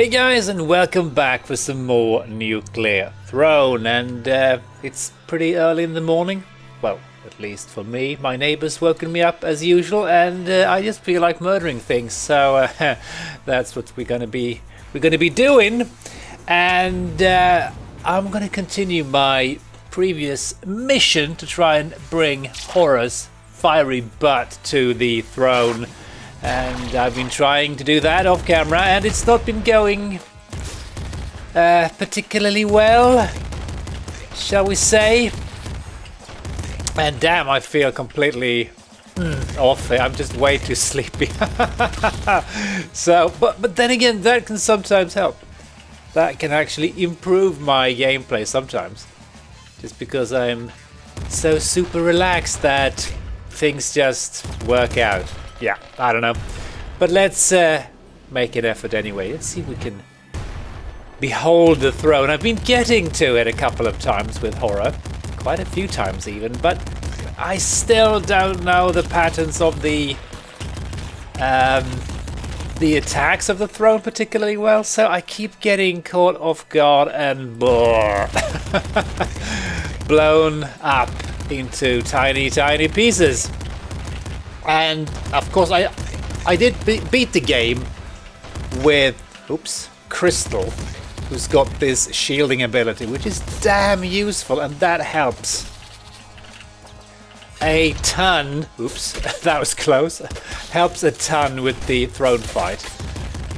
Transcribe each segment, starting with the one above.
Hey guys, and welcome back for some more Nuclear Throne. And uh, it's pretty early in the morning. Well, at least for me. My neighbor's woken me up as usual, and uh, I just feel like murdering things. So uh, that's what we're gonna be we're gonna be doing. And uh, I'm gonna continue my previous mission to try and bring Horror's fiery butt to the throne. And I've been trying to do that off camera, and it's not been going uh, particularly well, shall we say. And damn, I feel completely mm, off. I'm just way too sleepy. so, but but then again, that can sometimes help. That can actually improve my gameplay sometimes, just because I'm so super relaxed that things just work out yeah, I don't know. But let's uh, make an effort anyway. Let's see if we can behold the throne. I've been getting to it a couple of times with horror, quite a few times even, but I still don't know the patterns of the um, the attacks of the throne particularly well, so I keep getting caught off guard and blown up into tiny, tiny pieces. And of course, I I did be beat the game with oops Crystal, who's got this shielding ability, which is damn useful, and that helps a ton. Oops, that was close. Helps a ton with the throne fight.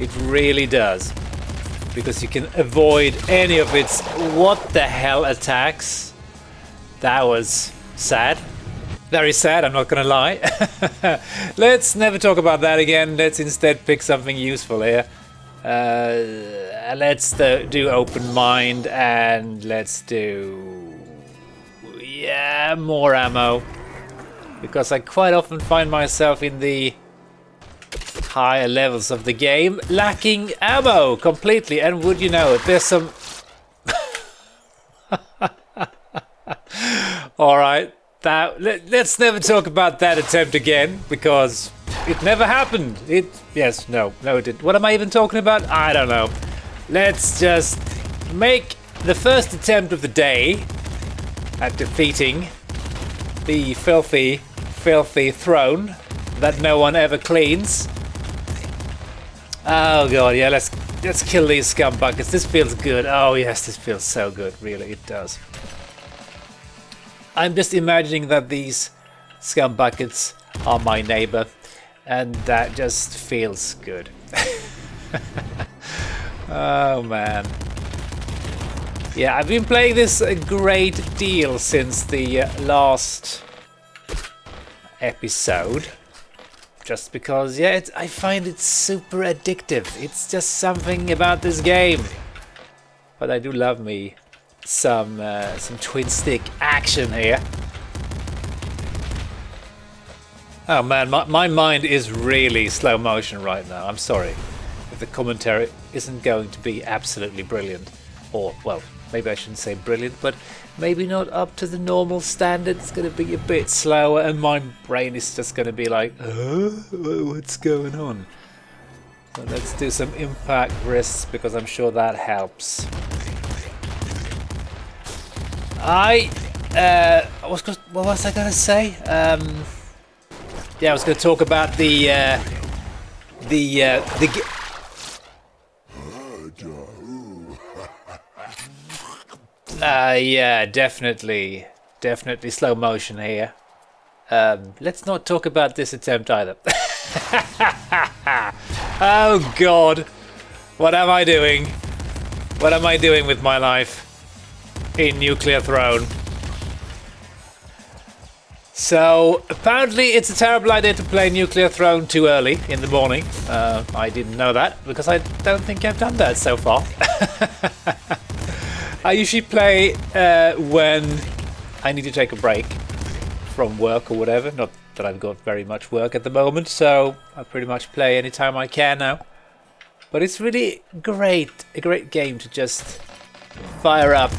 It really does. Because you can avoid any of its what the hell attacks. That was sad. Very sad, I'm not gonna lie. Let's never talk about that again. Let's instead pick something useful here. Uh, let's do open mind and let's do yeah more ammo because I quite often find myself in the higher levels of the game lacking ammo completely and would you know it there's some all right that let, us never talk about that attempt again because it never happened. It yes, no, no, it did. What am I even talking about? I don't know. Let's just make the first attempt of the day at defeating the filthy, filthy throne that no one ever cleans. Oh god, yeah, let's let's kill these scum buckets. This feels good. Oh yes, this feels so good. Really, it does. I'm just imagining that these scum buckets are my neighbor, and that just feels good. oh man. Yeah, I've been playing this a great deal since the uh, last episode. Just because, yeah, I find it super addictive. It's just something about this game. But I do love me some uh, some twin stick action here. Oh man, my, my mind is really slow motion right now. I'm sorry if the commentary isn't going to be absolutely brilliant. Or, well, maybe I shouldn't say brilliant, but maybe not up to the normal standard. It's going to be a bit slower, and my brain is just going to be like, huh? what's going on? So let's do some impact wrists because I'm sure that helps. I uh, was what was I going to say? Um, yeah, I was going to talk about the uh, the uh, the. Uh, yeah, definitely, definitely slow motion here. Um, let's not talk about this attempt either. oh God, what am I doing? What am I doing with my life? In Nuclear Throne. So, apparently it's a terrible idea to play Nuclear Throne too early in the morning. Uh, I didn't know that, because I don't think I've done that so far. I usually play uh, when I need to take a break from work or whatever. Not that I've got very much work at the moment, so I pretty much play anytime I can now. But it's really great, a great game to just fire up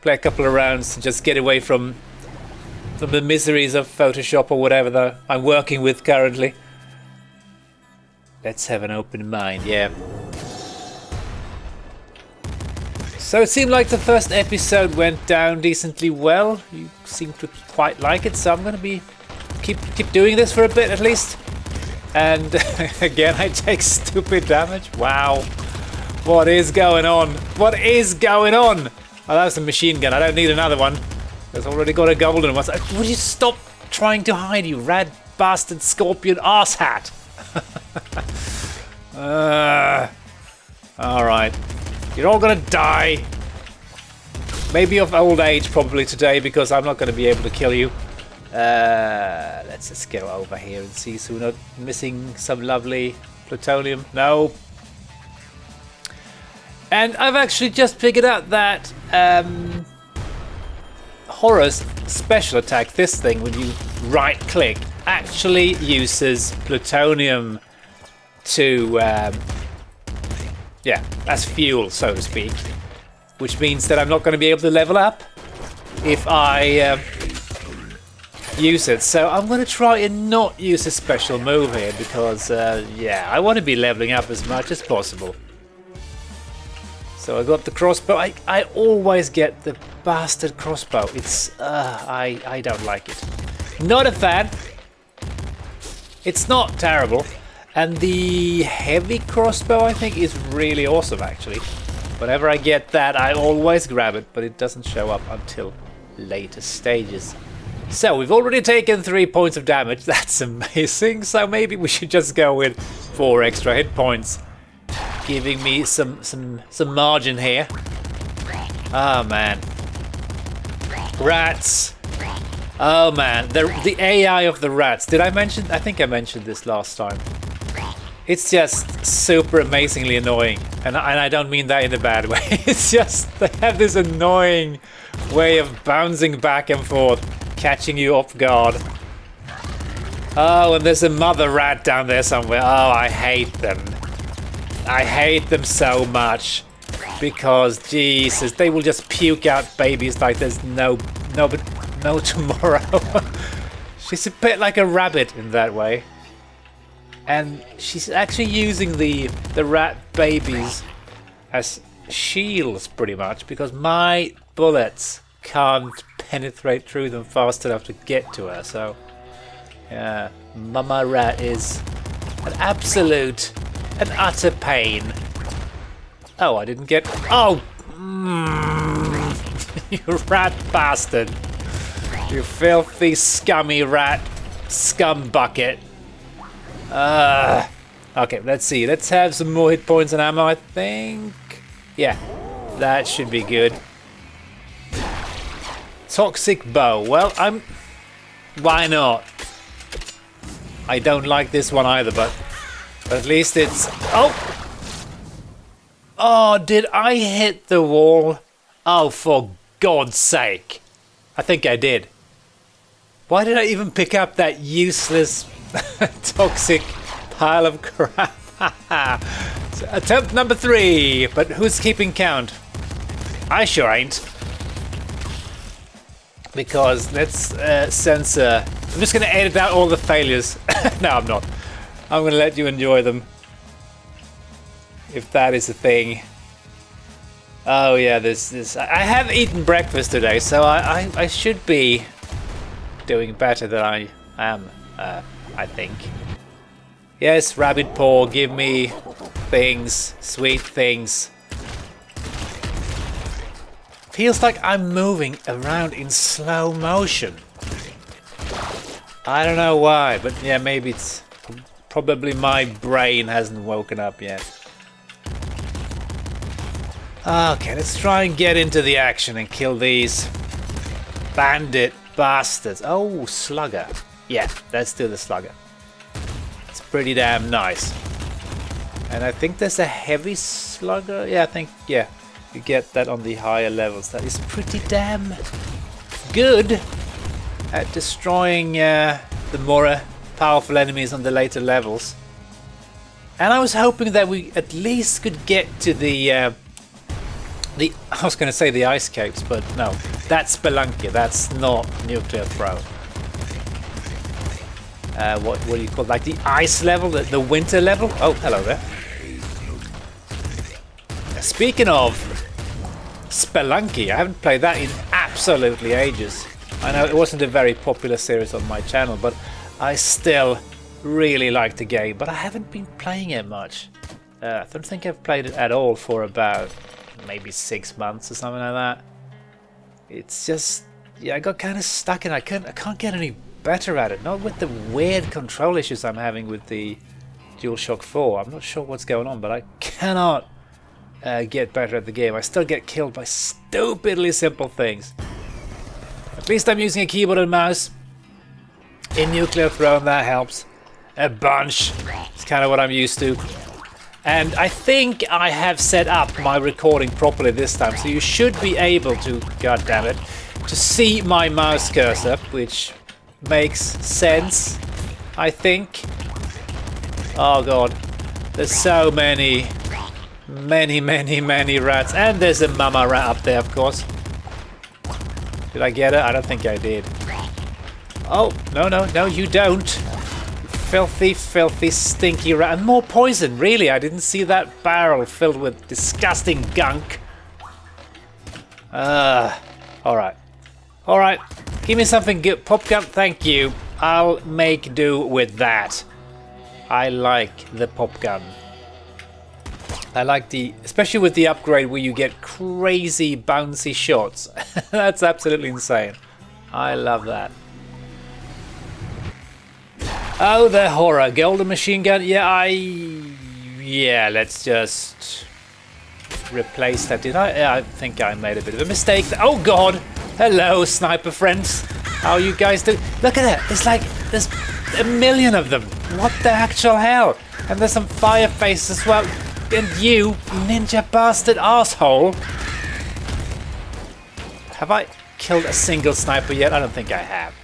play a couple of rounds and just get away from from the miseries of Photoshop or whatever that I'm working with currently. Let's have an open mind, yeah. So it seemed like the first episode went down decently well. You seem to quite like it, so I'm to be keep keep doing this for a bit at least. And again, I take stupid damage. Wow. What is going on? What is going on? Oh, was a machine gun. I don't need another one. There's already got a golden one. Would you stop trying to hide, you rad bastard scorpion ass hat? uh, Alright. You're all gonna die. Maybe of old age probably today because I'm not gonna be able to kill you. Uh, let's just go over here and see so we're not missing some lovely plutonium. No. And I've actually just figured out that um, Horror's special attack, this thing, when you right click, actually uses plutonium to um, yeah, as fuel, so to speak. Which means that I'm not going to be able to level up if I uh, use it. So I'm going to try and not use a special move here because, uh, yeah, I want to be leveling up as much as possible. So I got the crossbow. I, I always get the bastard crossbow. It's, uh, I, I don't like it. Not a fan. It's not terrible. And the heavy crossbow, I think, is really awesome, actually. Whenever I get that, I always grab it, but it doesn't show up until later stages. So, we've already taken three points of damage. That's amazing. So maybe we should just go with four extra hit points. Giving me some, some, some margin here. Oh, man. Rats. Oh, man. The, the AI of the rats. Did I mention? I think I mentioned this last time. It's just super amazingly annoying. And, and I don't mean that in a bad way. It's just, they have this annoying way of bouncing back and forth, catching you off guard. Oh, and there's a mother rat down there somewhere. Oh, I hate them. I hate them so much. Because, Jesus, they will just puke out babies like there's no, no, no tomorrow. She's a bit like a rabbit in that way and she's actually using the the rat babies as shields pretty much because my bullets can't penetrate through them fast enough to get to her so yeah mama rat is an absolute an utter pain oh I didn't get oh mm, you rat bastard you filthy scummy rat scum bucket uh, okay, let's see. Let's have some more hit points and ammo, I think. Yeah, that should be good. Toxic bow. Well, I'm... Why not? I don't like this one either, but, but at least it's... Oh! Oh, did I hit the wall? Oh, for God's sake. I think I did. Why did I even pick up that useless Toxic pile of crap. attempt number three, but who's keeping count? I sure ain't. Because let's uh, censor. I'm just going to edit out all the failures. no, I'm not. I'm going to let you enjoy them. If that is a thing. Oh yeah, this this. I have eaten breakfast today, so I I, I should be doing better than I am. Uh, I think. Yes, rabbit paw, give me things, sweet things. Feels like I'm moving around in slow motion. I don't know why, but yeah, maybe it's probably my brain hasn't woken up yet. Okay, let's try and get into the action and kill these bandit bastards. Oh, slugger. Yeah, let's do the slugger. It's pretty damn nice. And I think there's a heavy slugger. Yeah, I think, yeah, you get that on the higher levels. That is pretty damn good at destroying uh, the more uh, powerful enemies on the later levels. And I was hoping that we at least could get to the uh, the I was going to say the ice caves, but no, that's Spelunky. That's not Nuclear Throne uh, what, what do you call like the ice level, the, the winter level? Oh, hello there. Speaking of, Spelunky. I haven't played that in absolutely ages. I know it wasn't a very popular series on my channel, but I still really like the game, but I haven't been playing it much. Uh, I don't think I've played it at all for about maybe six months or something like that. It's just, yeah, I got kind of stuck and I can't, I can't get any better at it. Not with the weird control issues I'm having with the DualShock 4. I'm not sure what's going on, but I cannot uh, get better at the game. I still get killed by stupidly simple things. At least I'm using a keyboard and mouse. In Nuclear Throne, that helps. A bunch. It's kind of what I'm used to. And I think I have set up my recording properly this time, so you should be able to, god damn it, to see my mouse cursor, which makes sense, I think. Oh god, there's so many, many, many, many rats, and there's a mama rat up there, of course. Did I get it? I don't think I did. Oh, no, no, no, you don't. Filthy, filthy, stinky rat. And more poison, really. I didn't see that barrel filled with disgusting gunk. Ah, uh, alright. Alright, give me something good. Pop gun, thank you. I'll make do with that. I like the pop gun. I like the, especially with the upgrade where you get crazy bouncy shots. That's absolutely insane. I love that. Oh, the horror. Golden machine gun. Yeah, I... Yeah, let's just replace that. Did I? I think I made a bit of a mistake. Oh, God. Hello, sniper friends. How you guys do? Look at that. It's like there's a million of them. What the actual hell? And there's some fire faces as well. And you, ninja bastard asshole. Have I killed a single sniper yet? I don't think I have.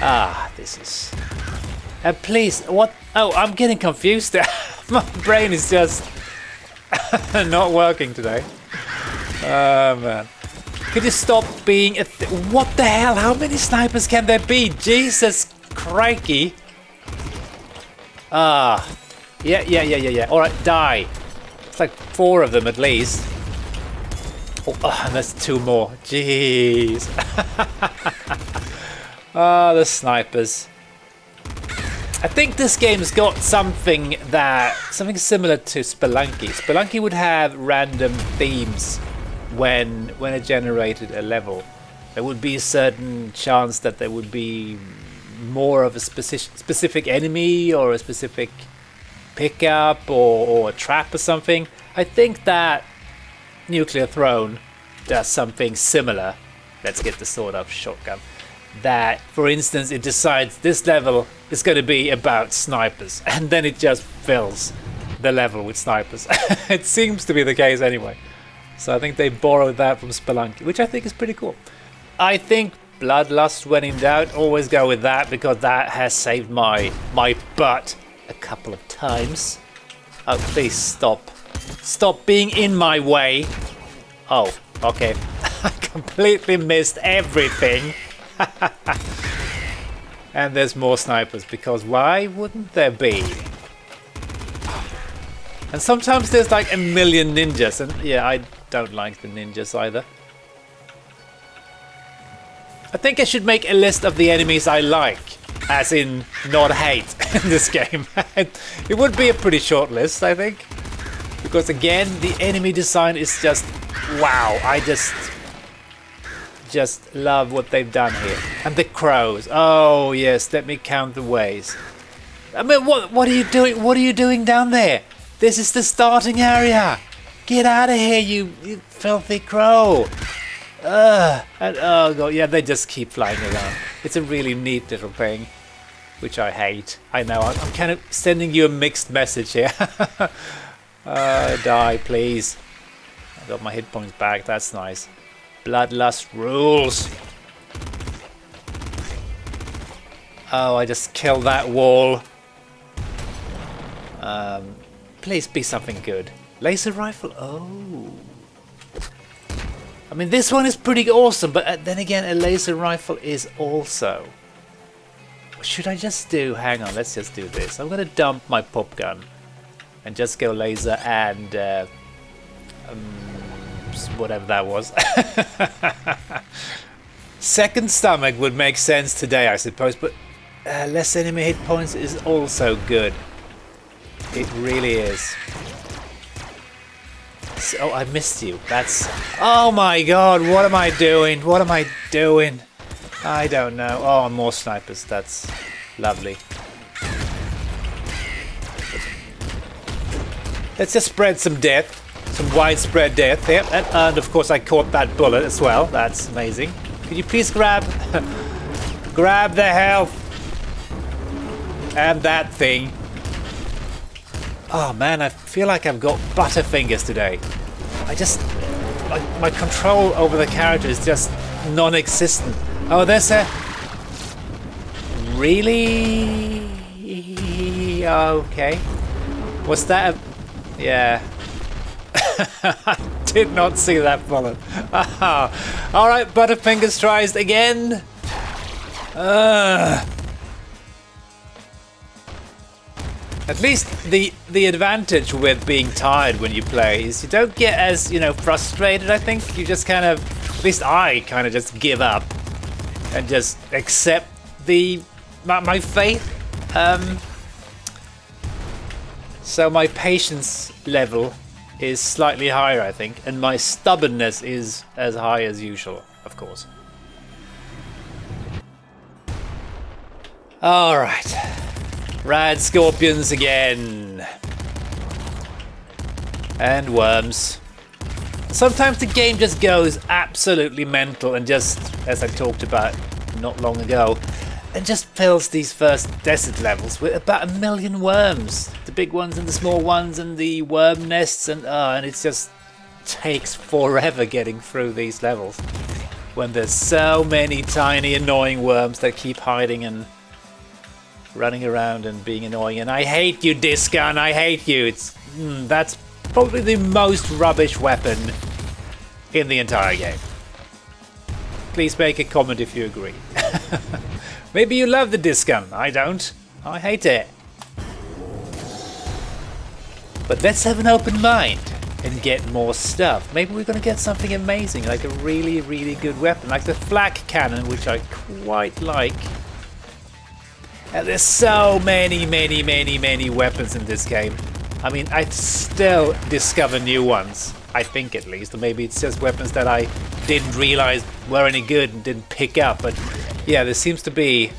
Ah, this is... Uh, please, what? Oh, I'm getting confused. My brain is just not working today. Oh, man. Could you stop being a... what the hell? How many snipers can there be? Jesus crikey. Ah. Yeah, yeah, yeah, yeah, yeah. Alright, die. It's like four of them at least. Oh, oh and there's two more. Jeez. Ah, oh, the snipers. I think this game's got something that something similar to Spelunky. Spelunky would have random themes when when it generated a level. There would be a certain chance that there would be more of a specific specific enemy or a specific pickup or, or a trap or something. I think that Nuclear Throne does something similar. Let's get the sawed-off shotgun. That, for instance, it decides this level is going to be about snipers, and then it just fills the level with snipers. it seems to be the case anyway. So I think they borrowed that from Spelunky, which I think is pretty cool. I think Bloodlust when in doubt, always go with that because that has saved my my butt a couple of times. Oh, please stop. Stop being in my way. Oh, okay. I completely missed everything. and there's more snipers because why wouldn't there be? And sometimes there's like a million ninjas and yeah, I don't like the ninjas either. I think I should make a list of the enemies I like, as in not hate in this game. it would be a pretty short list, I think. Because again, the enemy design is just wow. I just just love what they've done here. And the crows. Oh yes, let me count the ways. I mean, what what are you doing? What are you doing down there? This is the starting area. Get out of here, you, you filthy crow. Ugh. And, oh god, yeah, they just keep flying around. It's a really neat little thing, which I hate. I know, I'm, I'm kind of sending you a mixed message here. uh, die, please. I got my hit points back, that's nice. Bloodlust rules. Oh, I just killed that wall. Um, please be something good. Laser rifle? Oh. I mean, this one is pretty awesome, but uh, then again, a laser rifle is also. Should I just do... Hang on, let's just do this. I'm going to dump my pop gun and just go laser and... Uh, um, whatever that was. Second stomach would make sense today, I suppose, but uh, less enemy hit points is also good. It really is. So, oh, I missed you. That's... Oh my god, what am I doing? What am I doing? I don't know. Oh, more snipers. That's lovely. Let's just spread some death. Some widespread death. Yep, and, and of course I caught that bullet as well. That's amazing. Could you please grab... grab the health? And that thing. Oh man, I feel like I've got butterfingers today. I just... My, my control over the character is just non-existent. Oh, there's a... Really? Okay. Was that a... Yeah. I did not see that bullet. Alright, Butterfingers tries again. Uh. At least the the advantage with being tired when you play is you don't get as, you know, frustrated, I think. You just kind of, at least I kind of just give up and just accept the my, my fate. Um, so my patience level is slightly higher, I think, and my stubbornness is as high as usual, of course. Alright. Rad scorpions again. And worms. Sometimes the game just goes absolutely mental and just, as I talked about not long ago, and just fills these first desert levels with about a million worms. The big ones and the small ones and the worm nests and uh, and it just takes forever getting through these levels. When there's so many tiny annoying worms that keep hiding and running around and being annoying. And I hate you, disc gun, I hate you. It's mm, That's probably the most rubbish weapon in the entire game. Please make a comment if you agree. Maybe you love the disc gun. I don't. I hate it. But let's have an open mind and get more stuff. Maybe we're going to get something amazing, like a really, really good weapon, like the flak cannon, which I quite like. And there's so many, many, many, many weapons in this game. I mean, I still discover new ones. I think at least, or maybe it's just weapons that I didn't realize were any good and didn't pick up, but yeah, there seems to be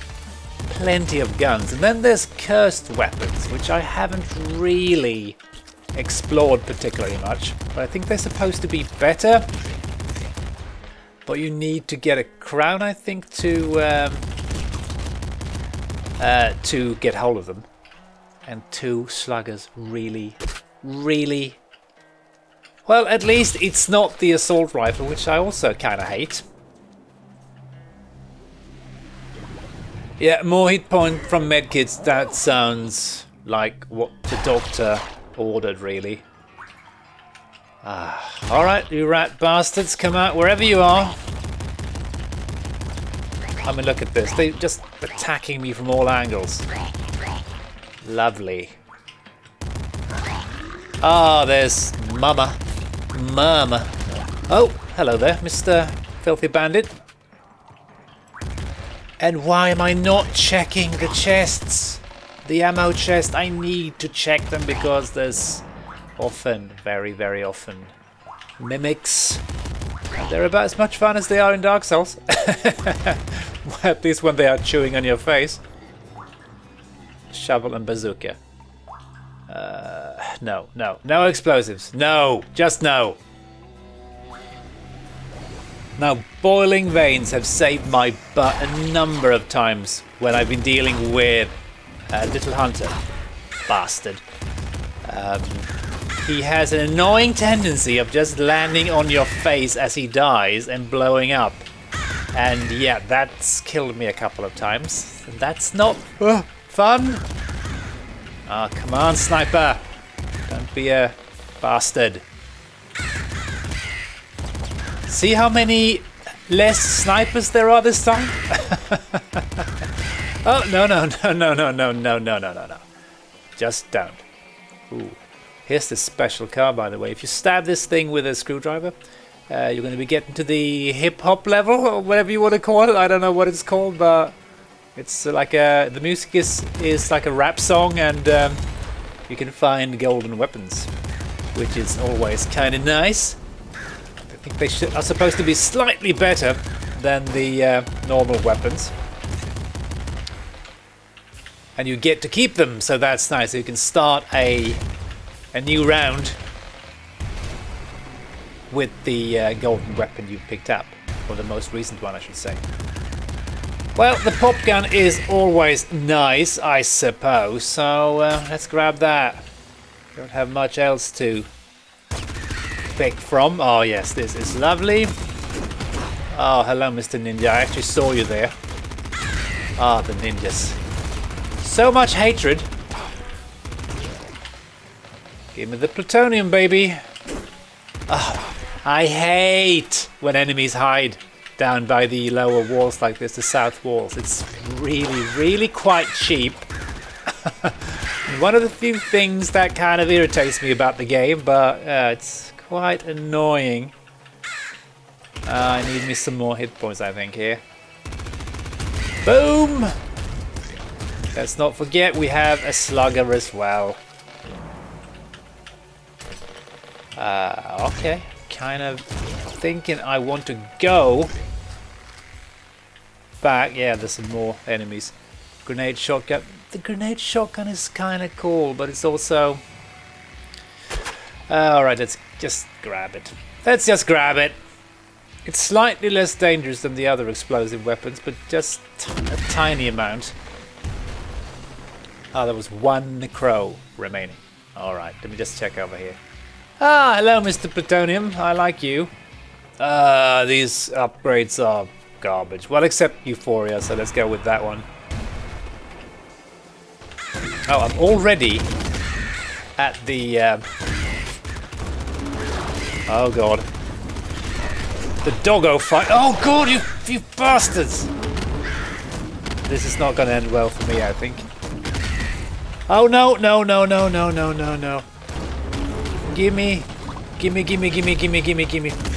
plenty of guns. And then there's cursed weapons, which I haven't really explored particularly much, but I think they're supposed to be better. But you need to get a crown, I think, to um, uh, to get hold of them. And two sluggers really, really well, at least it's not the assault rifle, which I also kind of hate. Yeah, more hit point from medkits, that sounds like what the doctor ordered, really. Ah, Alright, you rat bastards, come out wherever you are. I mean, look at this. They're just attacking me from all angles. Lovely. Ah, oh, there's Mama. Mama. Oh, hello there, Mr. Filthy Bandit. And why am I not checking the chests? The ammo chest, I need to check them because there's often, very, very often, mimics. They're about as much fun as they are in Dark Souls. At least when they are chewing on your face. Shovel and bazooka. Uh, no, no, no explosives. No, just no. Now, boiling veins have saved my butt a number of times when I've been dealing with a Little Hunter. Bastard. Um, he has an annoying tendency of just landing on your face as he dies and blowing up. And yeah, that's killed me a couple of times. And That's not uh, fun. Ah, oh, come on, sniper. Don't be a bastard. See how many less snipers there are this time? oh, no, no, no, no, no, no, no, no, no, no. Just don't. Ooh. Here's this special car, by the way. If you stab this thing with a screwdriver, Uh, you're going to be getting to the hip hop level or whatever you want to call it. I don't know what it's called, but it's like a the music is is like a rap song, and um, you can find golden weapons, which is always kind of nice. I think they should, are supposed to be slightly better than the uh, normal weapons. And you get to keep them, so that's nice. You can start a a new round with the uh, golden weapon you picked up, or the most recent one, I should say. Well, the pop gun is always nice, I suppose, so uh, let's grab that. Don't have much else to pick from. Oh yes, this is lovely. Oh, hello, Mr. Ninja. I actually saw you there. Ah, oh, the ninjas. So much hatred. Give me the plutonium, baby. Oh, I hate when enemies hide down by the lower walls like this, the south walls. It's really, really quite cheap. One of the few things that kind of irritates me about the game, but uh, it's quite annoying. Uh, I need me some more hit points, I think, here. Boom! Let's not forget we have a slugger as well. Uh, okay kind of thinking I want to go back. Yeah, there's some more enemies. Grenade shotgun. The grenade shotgun is kind of cool, but it's also... Uh, Alright, let's just grab it. Let's just grab it. It's slightly less dangerous than the other explosive weapons, but just a tiny amount. Ah, oh, there was one crow remaining. Alright, let me just check over here. Ah, hello, Mr. Plutonium. I like you. Uh, these upgrades are garbage. Well, except Euphoria, so let's go with that one. Oh, I'm already at the... Uh... Oh, God. The doggo fight. Oh, God, you, you bastards! This is not going to end well for me, I think. Oh, no, no, no, no, no, no, no, no. Gimme. Gimme, gimme, gimme, gimme, gimme, gimme.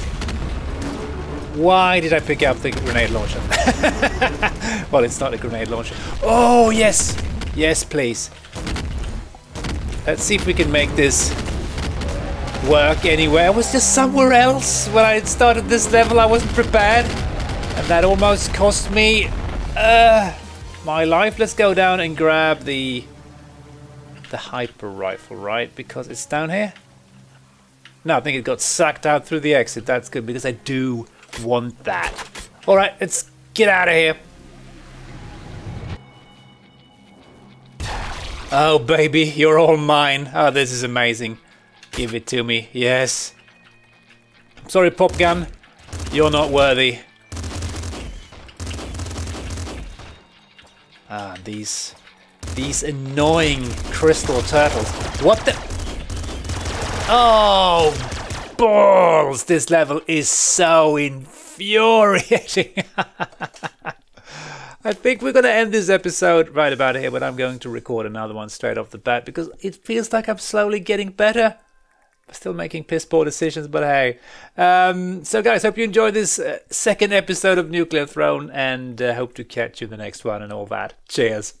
Why did I pick up the grenade launcher? well, it's not a grenade launcher. Oh, yes! Yes, please. Let's see if we can make this work anywhere. I was just somewhere else when I started this level. I wasn't prepared. And that almost cost me uh, my life. Let's go down and grab the the hyper rifle, right? Because it's down here. No, I think it got sucked out through the exit. That's good because I do want that. All right, let's get out of here. Oh, baby, you're all mine. Oh, this is amazing. Give it to me. Yes. Sorry, Pop Gun. You're not worthy. Ah, these... These annoying crystal turtles. What the... Oh, balls! This level is so infuriating. I think we're going to end this episode right about here, but I'm going to record another one straight off the bat because it feels like I'm slowly getting better. I'm still making piss poor decisions, but hey. Um, so, guys, hope you enjoyed this uh, second episode of Nuclear Throne and uh, hope to catch you in the next one and all that. Cheers.